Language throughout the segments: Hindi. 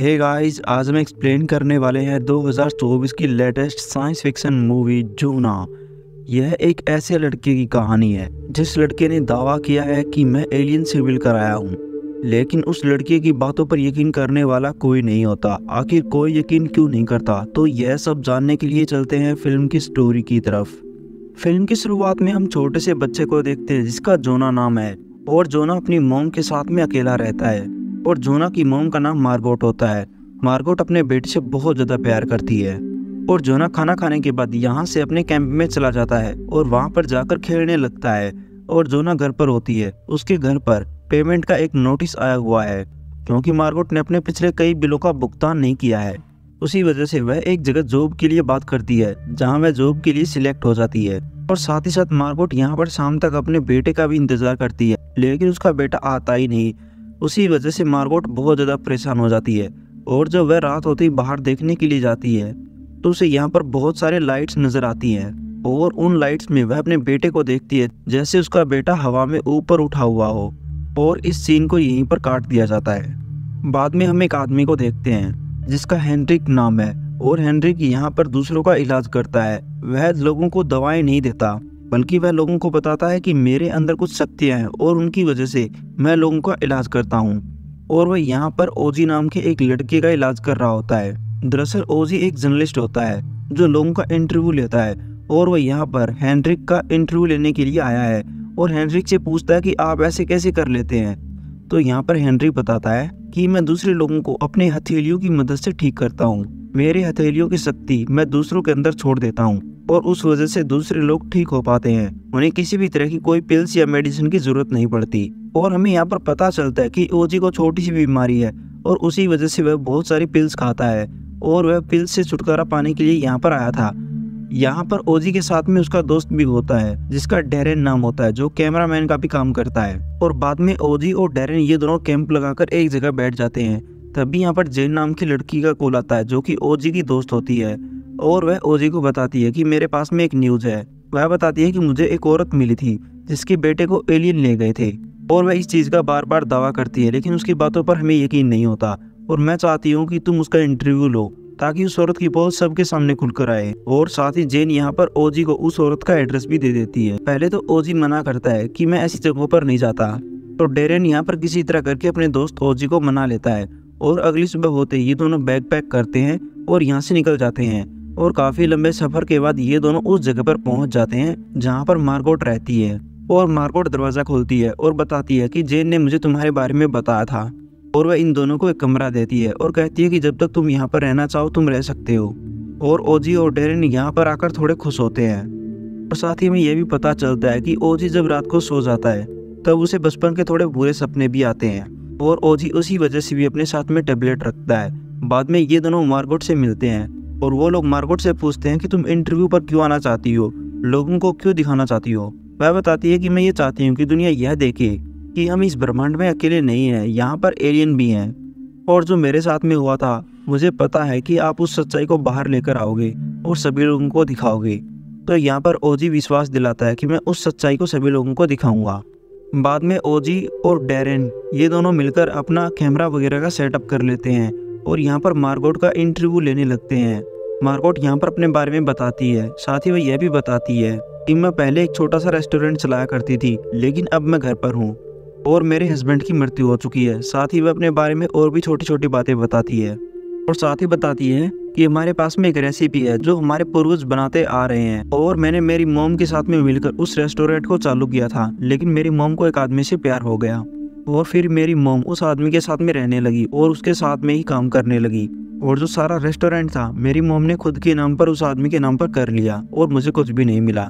हे hey गाइस आज हम एक्सप्लेन करने वाले हैं 2024 की लेटेस्ट साइंस फिक्शन मूवी जूना यह एक ऐसे लड़के की कहानी है, जिस लड़के ने दावा किया है कि मैं एलियन से मिलकर आया हूँ। लेकिन उस लड़के की बातों पर यकीन करने वाला कोई नहीं होता। आखिर कोई यकीन क्यों नहीं करता? तो यह सब जानने के लिए चलते हैं फ़िल्म की स्टोरी की तरफ़। फ़िल्म की शुरुआत में हम छोटे से बच्चे को देखते हैं, जिसका जोना नाम है। और जोना अपनी मोम के साथ में अकेला रहता है। और जोना की मोम का नाम मार्गोट होता है। मार्गोट अपने बेटे से बहुत ज़्यादा प्यार करती है। और जोना खाना खाने के बाद यहाँ से अपने कैंप में चला जाता है और वहाँ पर जाकर खेलने लगता है। और जोना घर पर होती है। उसके घर पर पेमेंट का एक नोटिस आया हुआ है, क्योंकि मार्गोट ने अपने पिछले कई बिलों का भुगतान नहीं किया है। उसी वजह से वह एक जगह जॉब के लिए बात करती है, जहाँ वह जॉब के लिए सिलेक्ट हो जाती है। और साथ ही साथ मार्गोट यहाँ पर शाम तक अपने बेटे का भी इंतज़ार करती है, लेकिन उसका बेटा आता ही नहीं। उसी वजह से मार्गोट बहुत ज़्यादा परेशान हो जाती है और जब वह रात होती बाहर देखने के लिए जाती है तो उसे यहाँ पर बहुत सारे लाइट्स नज़र आती हैं और उन लाइट्स में वह अपने बेटे को देखती है, जैसे उसका बेटा हवा में ऊपर उठा हुआ हो और इस सीन को यहीं पर काट दिया जाता है। बाद में हम एक आदमी को देखते हैं, जिसका हेनरिक नाम है और हेनरिक यहाँ पर दूसरों का इलाज करता है। वह लोगों को दवाएँ नहीं देता। बल्कि वह लोगों को बताता है कि मेरे अंदर कुछ शक्तियाँ हैं और उनकी वजह से मैं लोगों का इलाज करता हूँ। और वह यहाँ पर ओजी नाम के एक लड़के का इलाज कर रहा होता है। दरअसल ओजी एक जर्नलिस्ट होता है, जो लोगों का इंटरव्यू लेता है। और वह यहाँ पर हैंड्रिक का इंटरव्यू लेने के लिए आया है और हैंड्रिक से पूछता है कि आप ऐसे कैसे कर लेते हैं। तो यहाँ पर हेनरी बताता है कि मैं दूसरे लोगों को अपने हथेलियों की मदद से ठीक करता हूँ। मेरे हथेलियों की शक्ति मैं दूसरों के अंदर छोड़ देता हूँ। और उस वजह से दूसरे लोग ठीक हो पाते हैं। उन्हें किसी भी तरह की कोई पिल्स या मेडिसिन की ज़रूरत नहीं पड़ती। और हमें यहाँ पर पता चलता है कि ओजी को छोटी सी बीमारी है और उसी वजह से वह बहुत सारी पिल्स खाता है और वह पिल्स से छुटकारा पाने के लिए यहाँ पर आया था। यहाँ पर ओजी के साथ में उसका दोस्त भी होता है, जिसका डेरेन नाम होता है, जो कैमरामैन का भी काम करता है। और बाद में ओजी और डेरेन ये दोनों कैंप लगाकर एक जगह बैठ जाते हैं। तभी यहाँ पर जेन नाम की लड़की का कॉल आता है, जो कि ओजी की दोस्त होती है। और वह ओजी को बताती है कि मेरे पास में एक न्यूज़ है। वह बताती है कि मुझे एक औरत मिली थी, जिसके बेटे को एलियन ले गए थे। और वह इस चीज़ का बार बार दावा करती है, लेकिन उसकी बातों पर हमें यकीन नहीं होता। और मैं चाहती हूँ कि तुम उसका इंटरव्यू लो, ताकि उस औरत की पहुँच सबके सामने खुलकर आए। और साथ ही जेन यहाँ पर ओजी को उस औरत का एड्रेस भी दे देती है। पहले तो ओजी मना करता है कि मैं ऐसी जगहों पर नहीं जाता। तो डेरेन यहाँ पर किसी तरह करके अपने दोस्त ओजी को मना लेता है। और अगली सुबह होते ही दोनों बैग पैक करते हैं और यहाँ से निकल जाते हैं। और काफ़ी लंबे सफ़र के बाद ये दोनों उस जगह पर पहुँच जाते हैं, जहाँ पर मार्गोट रहती है। और मार्गोट दरवाज़ा खोलती है और बताती है कि जेन ने मुझे तुम्हारे बारे में बताया था। और वह इन दोनों को एक कमरा देती है और कहती है कि जब तक तुम यहाँ पर रहना चाहो, तुम रह सकते हो। और ओजी और डेरिन यहाँ पर आकर थोड़े खुश होते हैं। और साथ ही में यह भी पता चलता है कि ओजी जब रात को सो जाता है, तब उसे बचपन के थोड़े बुरे सपने भी आते हैं। और ओजी उसी वजह से भी अपने साथ में टेबलेट रखता है। बाद में ये दोनों मार्गोट से मिलते हैं। और वो लोग मार्गोट से पूछते हैं कि तुम इंटरव्यू पर क्यों आना चाहती हो? लोगों को क्यों दिखाना चाहती हो? वह बताती है कि मैं ये चाहती हूँ कि दुनिया यह देखे कि हम इस ब्रह्मांड में अकेले नहीं हैं, यहाँ पर एलियन भी हैं। और जो मेरे साथ में हुआ था, मुझे पता है कि आप उस सच्चाई को बाहर लेकर आओगे और सभी लोगों को दिखाओगे। तो यहाँ पर ओजी विश्वास दिलाता है कि मैं उस सच्चाई को सभी लोगों को दिखाऊँगा। बाद में ओजी और डेरेन ये दोनों मिलकर अपना कैमरा वगैरह का सेटअप कर लेते हैं और यहाँ पर मार्गोट का इंटरव्यू लेने लगते हैं। मार्गोट यहाँ पर अपने बारे में बताती है। साथ ही वह यह भी बताती है कि मैं पहले एक छोटा सा रेस्टोरेंट चलाया करती थी, लेकिन अब मैं घर पर हूँ और मेरे हस्बैंड की मृत्यु हो चुकी है। साथ ही वह अपने बारे में और भी छोटी छोटी बातें बताती है और साथ ही बताती है कि हमारे पास में एक रेसिपी है जो हमारे पूर्वज बनाते आ रहे हैं और मैंने मेरी मोम के साथ में मिलकर उस रेस्टोरेंट को चालू किया था, लेकिन मेरी मोम को एक आदमी से प्यार हो गया। और फिर मेरी मोम उस आदमी के साथ में रहने लगी और उसके साथ में ही काम करने लगी। और जो सारा रेस्टोरेंट था, मेरी मोम ने खुद के नाम पर उस आदमी के नाम पर कर लिया और मुझे कुछ भी नहीं मिला।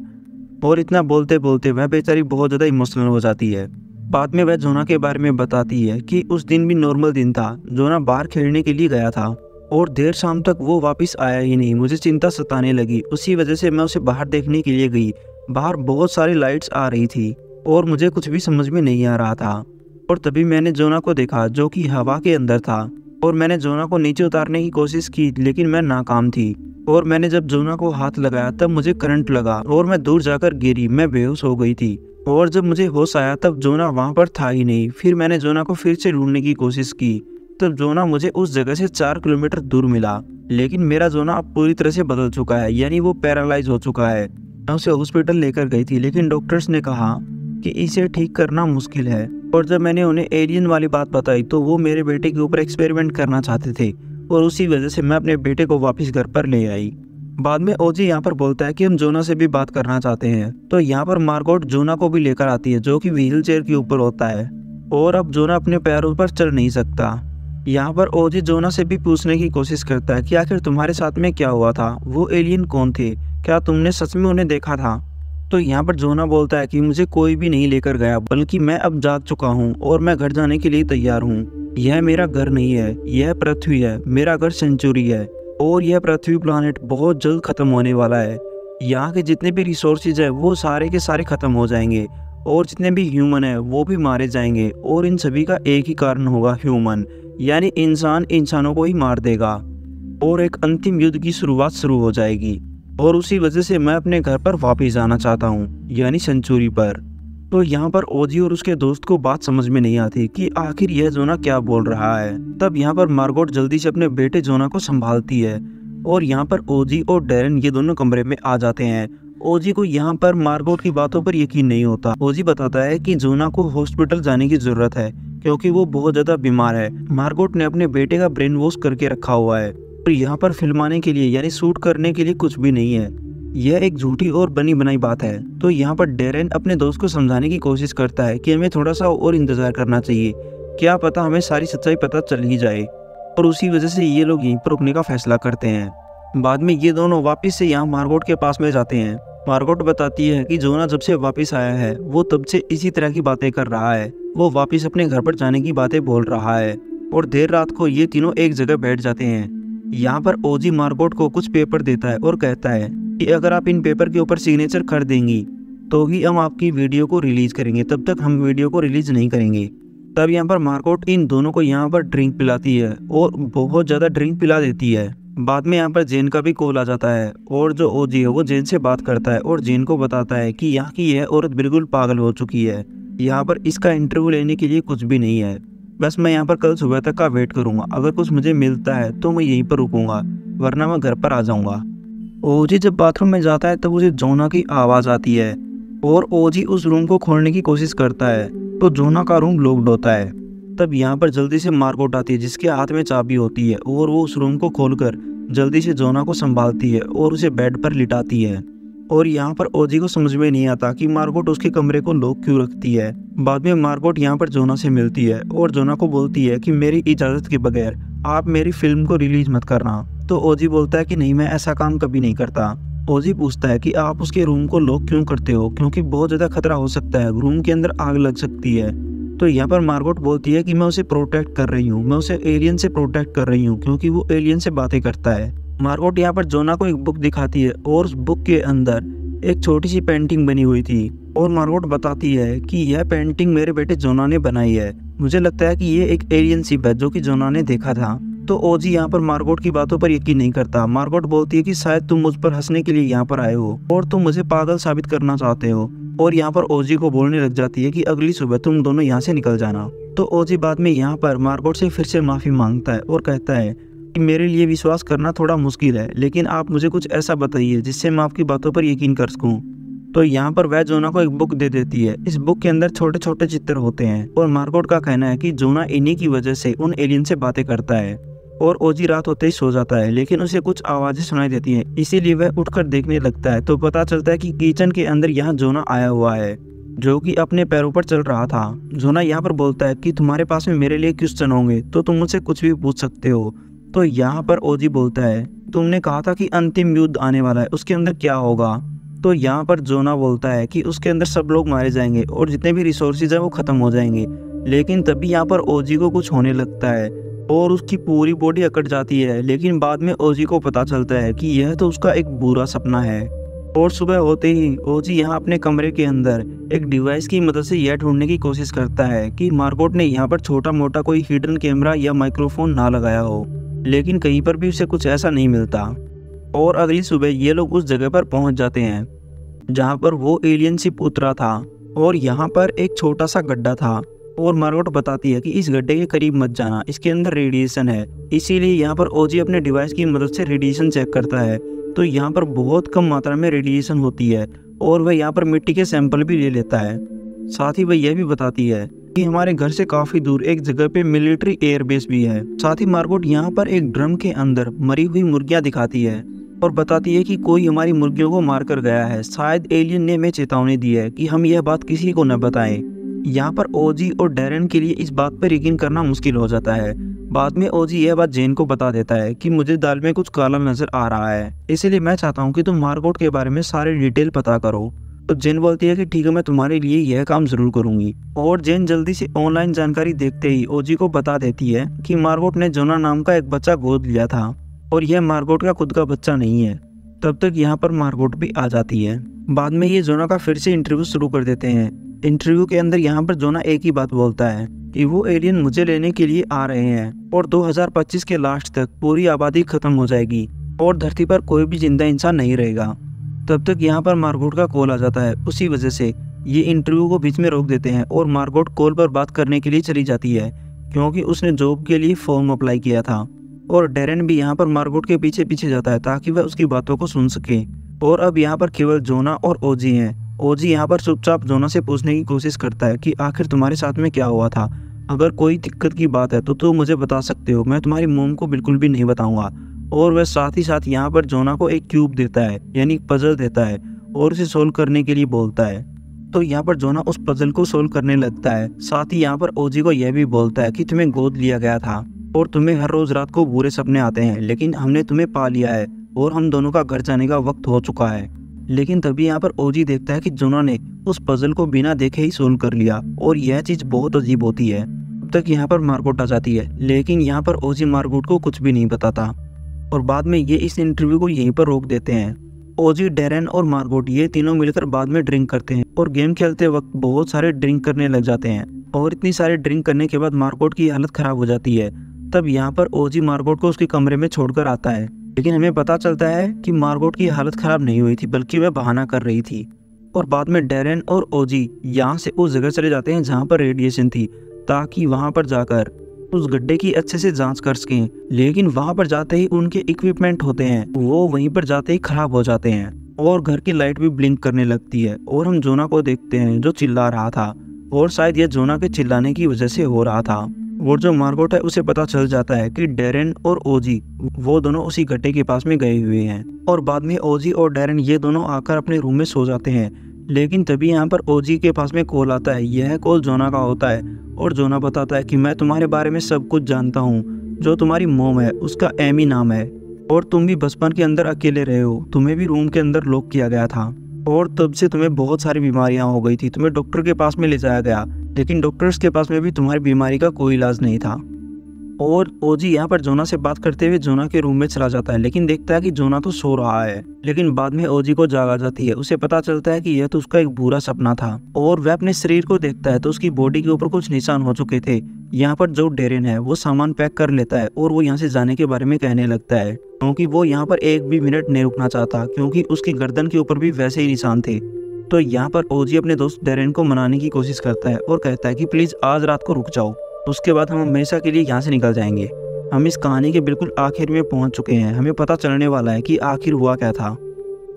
और इतना बोलते बोलते वह बेचारी बहुत ज़्यादा इमोशनल हो जाती है। बाद में वह जोना के बारे में बताती है कि उस दिन भी नॉर्मल दिन था, जोना बाहर खेलने के लिए गया था। और देर शाम तक वो वापस आया ही नहीं, मुझे चिंता सताने लगी। उसी वजह से मैं उसे बाहर देखने के लिए गई। बाहर बहुत सारी लाइट्स आ रही थी और मुझे कुछ भी समझ में नहीं आ रहा था। और तभी मैंने जोना को देखा, जो कि हवा के अंदर था। और मैंने जोना को नीचे उतारने की कोशिश की, लेकिन मैं नाकाम थी। और मैंने जब जोना को हाथ लगाया, तब मुझे करंट लगा और मैं दूर जाकर गिरी। मैं बेहोश हो गई थी। और जब मुझे होश आया, तब जोना वहाँ पर था ही नहीं। फिर मैंने जोना को फिर से ढूँढने की कोशिश की। तब जोना मुझे उस जगह से चार किलोमीटर दूर मिला। लेकिन मेरा जोना अब पूरी तरह से बदल चुका है, यानी वो पैरालाइज हो चुका है। मैं उसे हॉस्पिटल लेकर गई थी, लेकिन डॉक्टर्स ने कहा कि इसे ठीक करना मुश्किल है। और जब मैंने उन्हें एलियन वाली बात बताई तो वो मेरे बेटे के ऊपर एक्सपेरिमेंट करना चाहते थे और उसी वजह से मैं अपने बेटे को वापस घर पर ले आई। बाद में ओजी यहाँ पर बोलता है कि हम जोना से भी बात करना चाहते हैं। तो यहाँ पर मार्गोट जोना को भी लेकर आती है, जो कि व्हील चेयर के ऊपर होता है। और अब जोना अपने पैरों पर चल नहीं सकता। यहाँ पर ओजी जोना से भी पूछने की कोशिश करता है कि आखिर तुम्हारे साथ में क्या हुआ था? वो एलियन कौन थे? क्या तुमने सच में उन्हें देखा था? तो यहाँ पर जोना बोलता है कि मुझे कोई भी नहीं लेकर गया, बल्कि मैं अब जाग चुका हूँ और मैं घर जाने के लिए तैयार हूँ। यह मेरा घर नहीं है, यह पृथ्वी है, मेरा घर सेंचुरी है, और यह पृथ्वी प्लानट बहुत जल्द खत्म होने वाला है। यहाँ के जितने भी रिसोर्सेज है, वो सारे के सारे खत्म हो जाएँगे, और जितने भी ह्यूमन है, वो भी मारे जाएँगे, और इन सभी का एक ही कारण होगा ह्यूमन यानी इंसान इंसानों को ही मार देगा। और एक अंतिम युद्ध की शुरुआत शुरू हो जाएगी। और उसी वजह से मैं अपने घर पर वापस जाना चाहता हूँ, यानी सेंचुरी पर। तो यहाँ पर ओजी और उसके दोस्त को बात समझ में नहीं आती कि आखिर यह जोना क्या बोल रहा है। तब यहाँ पर मार्गोट जल्दी से अपने बेटे जोना को संभालती है और यहाँ पर ओजी और डेरन ये दोनों कमरे में आ जाते हैं। ओजी को यहाँ पर मार्गोट की बातों पर यकीन नहीं होता। ओजी बताता है कि जोना को हॉस्पिटल जाने की ज़रूरत है, क्योंकि वो बहुत ज़्यादा बीमार है। मार्गोट ने अपने बेटे का ब्रेन वॉश करके रखा हुआ है। और यहाँ पर फिल्माने के लिए, यानी शूट करने के लिए कुछ भी नहीं है। यह एक झूठी और बनी बनाई बात है। तो यहाँ पर डेरेन अपने दोस्त को समझाने की कोशिश करता है कि हमें थोड़ा सा और इंतज़ार करना चाहिए। क्या पता हमें सारी सच्चाई पता चल ही जाए। और उसी वजह से ये लोग यहीं पर रुकने का फैसला करते हैं। बाद में ये दोनों वापस से यहाँ मार्गोट के पास में जाते हैं। मार्गोट बताती है कि जोना जब से वापस आया है, वो तब से इसी तरह की बातें कर रहा है। वो वापस अपने घर पर जाने की बातें बोल रहा है। और देर रात को ये तीनों एक जगह बैठ जाते हैं। यहाँ पर ओजी मार्गोट को कुछ पेपर देता है और कहता है कि अगर आप इन पेपर के ऊपर सिग्नेचर कर देंगी तो ही हम आपकी वीडियो को रिलीज़ करेंगे। तब तक हम वीडियो को रिलीज़ नहीं करेंगे। तब यहाँ पर मार्कोट इन दोनों को यहाँ पर ड्रिंक पिलाती है और बहुत ज़्यादा ड्रिंक पिला देती है। बाद में यहाँ पर जेन का भी कॉल आ जाता है और जो ओजी है वो जेन से बात करता है और जेन को बताता है कि यहाँ की यह औरत बिल्कुल पागल हो चुकी है। यहाँ पर इसका इंटरव्यू लेने के लिए कुछ भी नहीं है। बस मैं यहाँ पर कल सुबह तक का वेट करूँगा। अगर कुछ मुझे मिलता है तो मैं यहीं पर रुकूँगा, वरना मैं घर पर आ जाऊँगा। ओजी जब बाथरूम में जाता है, तब उसे जोना की आवाज़ आती है। और ओजी उस रूम को खोलने की कोशिश करता है तो जोना का रूम लॉक्ड होता है। तब यहाँ पर जल्दी से मार्कोट आती है, जिसके हाथ में चाबी होती है, और वो उस रूम को खोलकर जल्दी से जोना को संभालती है, और उसे बेड पर लिटाती है। और यहाँ पर ओजी को समझ में नहीं आता कि मार्गोट उसके कमरे को लॉक क्यों रखती है। बाद में मार्गोट यहाँ पर जोना से मिलती है और जोना को बोलती है कि मेरी इजाज़त के बगैर आप मेरी फ़िल्म को रिलीज़ मत करना। तो ओजी बोलता है कि नहीं, मैं ऐसा काम कभी नहीं करता। ओजी पूछता है कि आप उसके रूम को लॉक क्यों करते हो? क्योंकि बहुत ज़्यादा खतरा हो सकता है रूम के अंदर आग लग सकती है। तो यहाँ पर मार्गोट बोलती है कि मैं उसे प्रोटेक्ट कर रही हूँ, मैं उसे एलियन से प्रोटेक्ट कर रही हूँ, क्योंकि वो एलियन से बातें करता है। मार्गोट यहाँ पर जोना को एक बुक दिखाती है और उस बुक के अंदर एक छोटी सी पेंटिंग बनी हुई थी। और मार्गोट बताती है कि यह पेंटिंग मेरे बेटे जोना ने बनाई है। मुझे लगता है कि ये एक एलियन शिप है जो कि जोना ने देखा था। तो ओजी यहाँ पर मार्गोट की बातों पर यकीन नहीं करता। मार्गोट बोलती है कि शायद तुम मुझ पर हंसने के लिए यहाँ पर आए हो और तुम मुझे पागल साबित करना चाहते हो। और यहाँ पर ओजी को बोलने लग जाती है कि अगली सुबह तुम दोनों यहाँ से निकल जाना। तो ओजी बाद में यहाँ पर मार्गोट से फिर से माफ़ी माँगता है और कहता है कि मेरे लिए विश्वास करना थोड़ा मुश्किल है, लेकिन आप मुझे कुछ ऐसा बताइए जिससे मैं आपकी बातों पर यकीन कर सकूँ। तो यहाँ पर वह जोना को एक बुक दे देती है। इस बुक के अंदर छोटे छोटे चित्र होते हैं और मार्कोट का कहना है कि जोना इन्हीं की वजह से उन एलियन से बातें करता है और ओजी रात होते ही सो जाता है, लेकिन उसे कुछ आवाज़ें सुनाई देती हैं। इसीलिए वह उठकर देखने लगता है। तो पता चलता है कि किचन के अंदर यहाँ जोना आया हुआ है, जो कि अपने पैरों पर चल रहा था। जोना यहाँ पर बोलता है कि तुम्हारे पास में मेरे लिए क्वेश्चन होंगे तो तुम मुझसे कुछ भी पूछ सकते हो। तो यहाँ पर ओजी बोलता है, तुमने कहा था कि अंतिम युद्ध आने वाला है, उसके अंदर क्या होगा? तो यहाँ पर जोना बोलता है कि उसके अंदर सब लोग मारे जाएँगे और जितने भी रिसोर्सेज है वो खत्म हो जाएँगे। लेकिन तभी यहाँ पर ओजी को कुछ होने लगता है और उसकी पूरी बॉडी अकट जाती है, लेकिन बाद में ओजी को पता चलता है कि यह तो उसका एक बुरा सपना है। और सुबह होते ही ओजी यहाँ अपने कमरे के अंदर एक डिवाइस की मदद से यह ढूँढने की कोशिश करता है कि मार्कोट ने यहाँ पर छोटा मोटा कोई हिडन कैमरा या माइक्रोफोन ना लगाया हो। लेकिन कहीं पर भी उसे कुछ ऐसा नहीं मिलता। और अगली सुबह ये लोग उस जगह पर पहुँच जाते हैं, जहाँ पर वो एलियन शिप उतरा था और यहाँ पर एक छोटा सा गड्ढा था। और मार्गोट बताती है कि इस गड्ढे के करीब मत जाना, इसके अंदर रेडिएशन है। इसीलिए यहाँ पर ओजी अपने डिवाइस की मदद से रेडिएशन चेक करता है। तो यहाँ पर बहुत कम मात्रा में रेडिएशन होती है और वह यहाँ पर मिट्टी के सैंपल भी ले लेता है। साथ ही वह यह भी बताती है कि हमारे घर से काफ़ी दूर एक जगह पे मिलिट्री एयरबेस भी है। साथ ही मार्गोट यहाँ पर एक ड्रम के अंदर मरी हुई मुर्गियाँ दिखाती है और बताती है कि कोई हमारी मुर्गियों को मार कर गया है। शायद एलियन ने हमें चेतावनी दी है कि हम यह बात किसी को न बताएँ। यहाँ पर ओजी और डेरन के लिए इस बात पर यकीन करना मुश्किल हो जाता है। बाद में ओजी यह बात जेन को बता देता है कि मुझे दाल में कुछ काला नज़र आ रहा है। इसलिए मैं चाहता हूँ कि तुम मार्गोट के बारे में सारे डिटेल पता करो। तो जेन बोलती है कि ठीक है, मैं तुम्हारे लिए यह काम ज़रूर करूँगी। और जेन जल्दी से ऑनलाइन जानकारी देखते ही ओजी को बता देती है कि मार्गोट ने जोना नाम का एक बच्चा गोद लिया था, और यह मार्गोट का खुद का बच्चा नहीं है। तब तक यहाँ पर मार्गोट भी आ जाती है। बाद में ये जोना का फिर से इंटरव्यू शुरू कर देते हैं। इंटरव्यू के अंदर यहाँ पर जोना एक ही बात बोलता है कि वो एलियन मुझे लेने के लिए आ रहे हैं, और 2025 के लास्ट तक पूरी आबादी खत्म हो जाएगी, और धरती पर कोई भी ज़िंदा इंसान नहीं रहेगा। तब तक यहाँ पर मार्गोट का कॉल आ जाता है। उसी वजह से ये इंटरव्यू को बीच में रोक देते हैं और मार्गोट कॉल पर बात करने के लिए चली जाती है, क्योंकि उसने जॉब के लिए फॉर्म अप्लाई किया था। और डेरन भी यहाँ पर मार्गोट के पीछे पीछे जाता है ताकि वह उसकी बातों को सुन सके। और अब यहाँ पर केवल जोना और ओजी हैं। ओजी यहाँ पर चुपचाप जोना से पूछने की कोशिश करता है कि आखिर तुम्हारे साथ में क्या हुआ था? अगर कोई दिक्कत की बात है तो तुम मुझे बता सकते हो, मैं तुम्हारी मोम को बिल्कुल भी नहीं बताऊँगा। और वह साथ ही साथ यहाँ पर जोना को एक क्यूब देता है, यानी पजल देता है और उसे सोल्व करने के लिए बोलता है। तो यहाँ पर जोना उस पजल को सोल्व करने लगता है। साथ ही यहाँ पर ओजी को यह भी बोलता है कि तुम्हें गोद लिया गया था और तुम्हें हर रोज रात को बुरे सपने आते हैं, लेकिन हमने तुम्हें पा लिया है और हम दोनों का घर जाने का वक्त हो चुका है। लेकिन तभी यहाँ पर ओजी देखता है कि जोना ने उस पजल को बिना देखे ही सोल्व कर लिया और यह चीज़ बहुत अजीब होती है। अब तक यहाँ पर मार्गोट आ जाती है, लेकिन यहाँ पर ओजी मार्गोट को कुछ भी नहीं बताता। और बाद में ये इस इंटरव्यू को यहीं पर रोक देते हैं। ओजी डेरन और मार्गोट ये तीनों मिलकर बाद में ड्रिंक करते हैं और गेम खेलते वक्त बहुत सारे ड्रिंक करने लग जाते हैं। और इतनी सारे ड्रिंक करने के बाद मार्गोट की हालत खराब हो जाती है। तब यहाँ पर ओजी मार्गोट को उसके कमरे में छोड़कर आता है। लेकिन हमें पता चलता है कि मार्गोट की हालत खराब नहीं हुई थी, बल्कि वह बहाना कर रही थी। और बाद में डेरन और ओजी यहाँ से उस जगह चले जाते हैं जहाँ पर रेडिएशन थी, ताकि वहाँ पर जाकर उस गड्ढे की अच्छे से जाँच कर सकें, लेकिन वहाँ पर जाते ही उनके इक्विपमेंट होते हैं। वो वहीं पर जाते ही खराब हो जाते हैं, और घर की लाइट भी ब्लिंक करने लगती है, और हम जोना को देखते हैं, जो चिल्ला रहा था, और शायद यह जोना के चिल्लाने की वजह से हो रहा था। और जो मार्गोट है, उसे पता चल जाता है कि डेरेन और ओजी, वो दोनों उसी गड्ढे के पास में गए हुए हैं, और बाद में ओजी और डेरेन ये दोनों आकर अपने रूम में सो जाते हैं लेकिन तभी यहाँ पर ओजी के पास में कॉल आता है। यह कॉल जोना का होता है और जोना बताता है कि मैं तुम्हारे बारे में सब कुछ जानता हूँ। जो तुम्हारी मोम है, उसका एमी नाम है। और तुम भी बचपन के अंदर अकेले रहे हो। तुम्हें भी रूम के अंदर लॉक किया गया था। और तब से तुम्हें बहुत सारी बीमारियाँ हो गई थी। तुम्हें डॉक्टर के पास में ले जाया गया। लेकिन डॉक्टर्स के पास में भी तुम्हारी बीमारी का कोई इलाज नहीं था। और ओजी यहाँ पर जोना से बात करते हुए जोना के रूम में चला जाता है, लेकिन देखता है कि जोना तो सो रहा है, लेकिन बाद में ओजी को जाग जाती है। उसे पता चलता है कि यह तो उसका एक बुरा सपना था, और वह अपने शरीर को देखता है तो उसकी बॉडी के ऊपर कुछ निशान हो चुके थे। यहाँ पर जो डेरिन है, वो सामान पैक कर लेता है, और वो यहाँ से जाने के बारे में कहने लगता है, क्योंकि वो यहाँ पर एक भी मिनट नहीं रुकना चाहता, क्योंकि उसकी गर्दन के ऊपर भी वैसे ही निशान थे। तो यहाँ पर ओजी अपने दोस्त डेरेन को मनाने की कोशिश करता है, और कहता है कि प्लीज़ आज रात को रुक जाओ। उसके बाद हम हमेशा के लिए यहाँ से निकल जाएँगे। हम इस कहानी के बिल्कुल आखिर में पहुँच चुके हैं। हमें पता चलने वाला है कि आखिर हुआ क्या था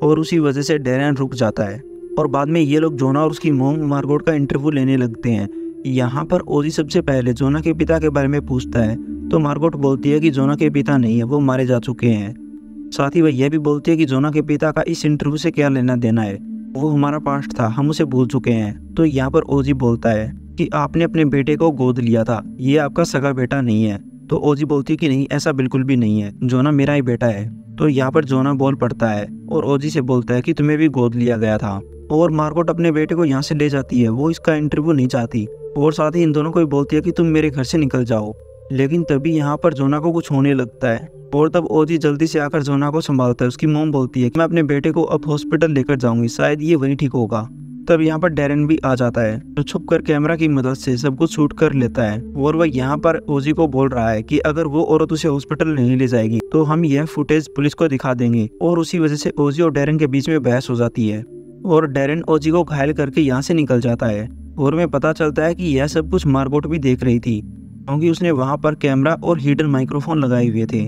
और उसी वजह से डेरेन रुक जाता है और बाद में ये लोग जोना और उसकी मोम मार्गोट का इंटरव्यू लेने लगते हैं। यहाँ पर ओजी सबसे पहले जोना के पिता के बारे में पूछता है तो मार्गोट बोलती है कि जोना के पिता नहीं है, वो मारे जा चुके हैं। साथ ही वह यह भी बोलती है कि जोना के पिता का इस इंटरव्यू से क्या लेना देना है, वो हमारा पास्ट था, हम उसे भूल चुके हैं। तो यहाँ पर ओजी बोलता है कि आपने अपने बेटे को गोद लिया था। ये आपका सगा बेटा नहीं है। तो ओजी बोलती है कि नहीं, ऐसा बिल्कुल भी नहीं है। जोना मेरा ही बेटा है। तो यहाँ पर जोना बोल पड़ता है और ओजी से बोलता है कि तुम्हें भी गोद लिया गया था। और मार्कोट अपने बेटे को यहाँ से ले जाती है। वो इसका इंटरव्यू नहीं चाहती। और साथ ही इन दोनों को भी बोलती है कि तुम मेरे घर से निकल जाओ। लेकिन तभी यहाँ पर जोना को कुछ होने लगता है। और तब ओजी जल्दी से आकर जोना को संभालता है। उसकी मोम बोलती है कि मैं अपने बेटे को अब हॉस्पिटल लेकर जाऊँगी। शायद ये वहीं ठीक होगा। तब यहाँ पर डेरन भी आ जाता है, जो छुप कर कैमरा की मदद से सब कुछ शूट कर लेता है। और वह यहाँ पर ओजी को बोल रहा है कि अगर वो औरत उसे हॉस्पिटल नहीं ले जाएगी तो हम यह फुटेज पुलिस को दिखा देंगे। और उसी वजह से ओजी और डेरन के बीच में बहस हो जाती है। और डेरन ओजी को घायल करके यहाँ से निकल जाता है। और हमें पता चलता है कि यह सब कुछ मार्गोट भी देख रही थी, क्योंकि उसने वहाँ पर कैमरा और हीडन माइक्रोफोन लगाए हुए थे।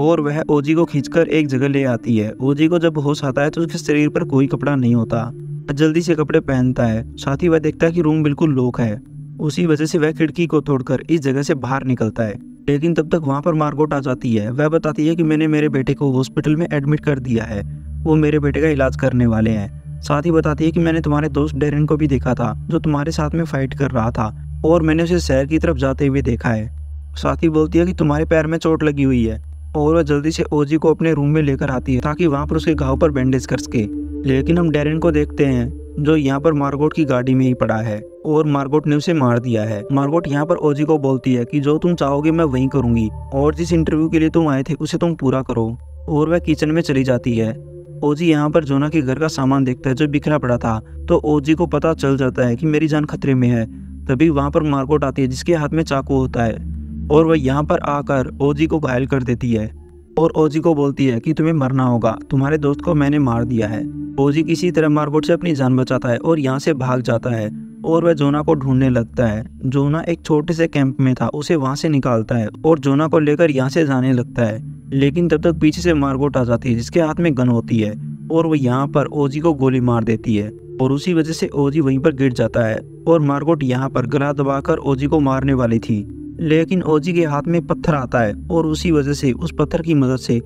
और वह ओजी को खींचकर एक जगह ले आती है। ओजी को जब होश आता है तो उसके शरीर पर कोई कपड़ा नहीं होता। जल्दी से कपड़े पहनता है। साथ ही वह देखता है कि रूम बिल्कुल लॉक है। उसी वजह से वह खिड़की को तोड़कर इस जगह से बाहर निकलता है। लेकिन तब तक वहाँ पर मार्गोट आ जाती है। वह बताती है कि मैंने मेरे बेटे को हॉस्पिटल में एडमिट कर दिया है। वो मेरे बेटे का इलाज करने वाले हैं। साथ ही बताती है कि मैंने तुम्हारे दोस्त डेरिन को भी देखा था, जो तुम्हारे साथ में फाइट कर रहा था, और मैंने उसे शहर की तरफ़ जाते हुए देखा है। साथ ही बोलती है कि तुम्हारे पैर में चोट लगी हुई है। और वह जल्दी से ओजी को अपने रूम में लेकर आती है, ताकि वहाँ पर उसके घाव पर बैंडेज कर सके। लेकिन हम डेरिन को देखते हैं, जो यहाँ पर मार्गोट की गाड़ी में ही पड़ा है, और मार्गोट ने उसे मार दिया है। मार्गोट यहाँ पर ओजी को बोलती है कि जो तुम चाहोगे मैं वही करूँगी, और जिस इंटरव्यू के लिए तुम आए थे, उसे तुम पूरा करो। और वह किचन में चली जाती है। ओजी यहाँ पर जोना के घर का सामान देखता है, जो बिखरा पड़ा था। तो ओजी को पता चल जाता है कि मेरी जान खतरे में है। तभी वहाँ पर मार्गोट आती है, जिसके हाथ में चाकू होता है। और वह यहाँ पर आकर ओजी को घायल कर देती है और ओजी को बोलती है कि तुम्हें मरना होगा। तुम्हारे दोस्त को मैंने मार दिया है। ओजी किसी तरह मार्गोट से अपनी जान बचाता है और यहाँ से भाग जाता है और वह जोना को ढूँढने लगता है। जोना एक छोटे से कैंप में था, उसे वहाँ से निकालता है और जोना को लेकर यहाँ से जाने लगता है। लेकिन तब तक पीछे से मार्गोट आ जाती है, जिसके हाथ में गन होती है और वह यहाँ पर ओजी को गोली मार देती है और उसी वजह से ओजी वहीं पर गिर जाता है और मार्गोट यहाँ पर गला दबाकर ओजी को मारने वाली थी। लेकिन ओजी के हाथ में पत्थर आता है और उसी वजह से उस पत्थर की मदद से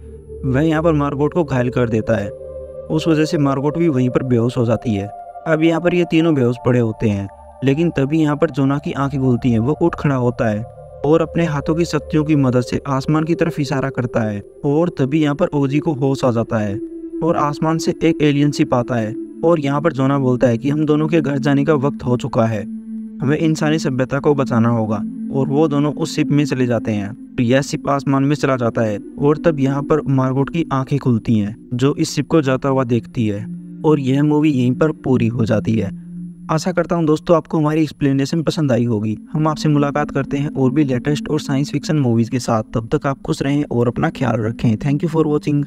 वह यहाँ पर मार्गोट को घायल कर देता है। उस वजह से मार्गोट भी वहीं पर बेहोश हो जाती है। अब यहाँ पर ये तीनों बेहोश पड़े होते हैं, लेकिन तभी यहाँ पर जोना की आँखें खुलती हैं, वो उठ खड़ा होता है और अपने हाथों की शक्तियों की मदद से आसमान की तरफ़ इशारा करता है और तभी यहाँ पर ओजी को होश आ जाता है और आसमान से एक एलियन शिप आता है और यहाँ पर जोना बोलता है कि हम दोनों के घर जाने का वक्त हो चुका है। हमें इंसानी सभ्यता को बचाना होगा। और वो दोनों उस शिप में चले जाते हैं। तो यह शिप आसमान में चला जाता है और तब यहाँ पर मार्गोट की आँखें खुलती हैं, जो इस शिप को जाता हुआ देखती है। और यह मूवी यहीं पर पूरी हो जाती है। आशा करता हूँ दोस्तों आपको हमारी एक्सप्लेनेशन पसंद आई होगी। हम आपसे मुलाकात करते हैं और भी लेटेस्ट और साइंस फिक्शन मूवीज़ के साथ। तब तक आप खुश रहें और अपना ख्याल रखें। Thank you for watching